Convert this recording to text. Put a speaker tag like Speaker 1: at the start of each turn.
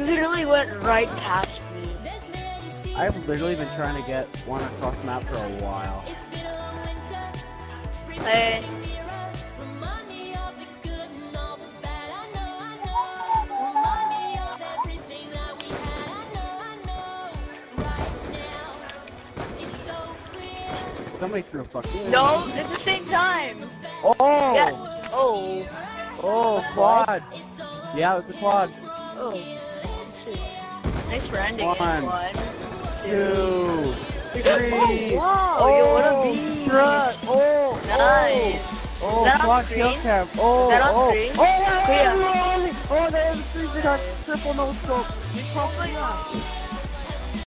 Speaker 1: literally went right past me.
Speaker 2: I've literally been trying to get one across the map for a while.
Speaker 1: Hey.
Speaker 2: Somebody threw a fucking.
Speaker 1: No, at the same time.
Speaker 2: Oh!
Speaker 1: Yes. Oh.
Speaker 2: Oh, quad! Yeah, it's a quad.
Speaker 1: Oh. Nice for ending
Speaker 2: One.
Speaker 1: One.
Speaker 2: Two.
Speaker 1: Oh, wow, yo, what oh, a beast.
Speaker 2: Oh,
Speaker 1: Nice.
Speaker 2: Oh,
Speaker 1: Is that screen?
Speaker 2: kill cam. Oh,
Speaker 1: that on
Speaker 2: oh.
Speaker 1: screen?
Speaker 2: Oh, yeah,
Speaker 1: Yeah.
Speaker 2: yeah. Oh, they have a three got triple no scope.
Speaker 1: Oh my god.